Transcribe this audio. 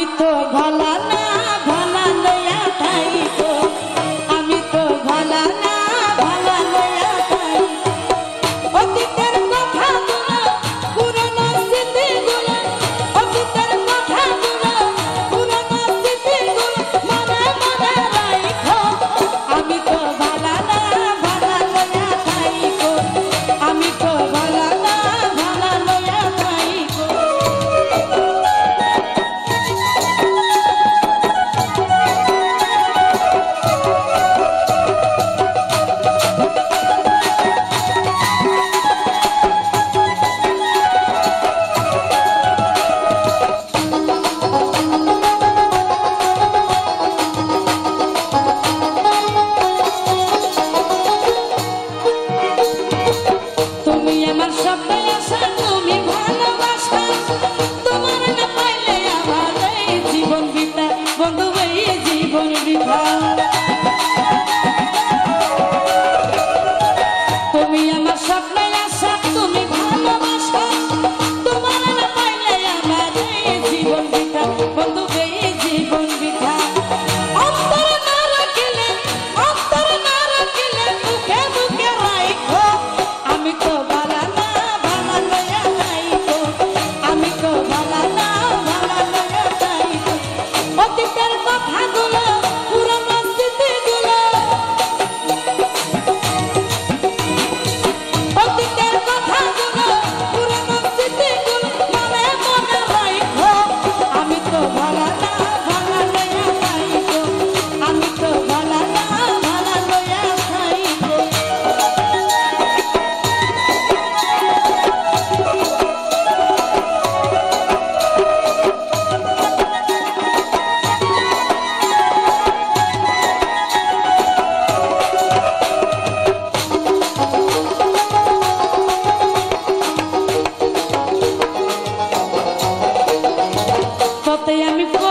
আমি তো ভালা Oh. voltei a me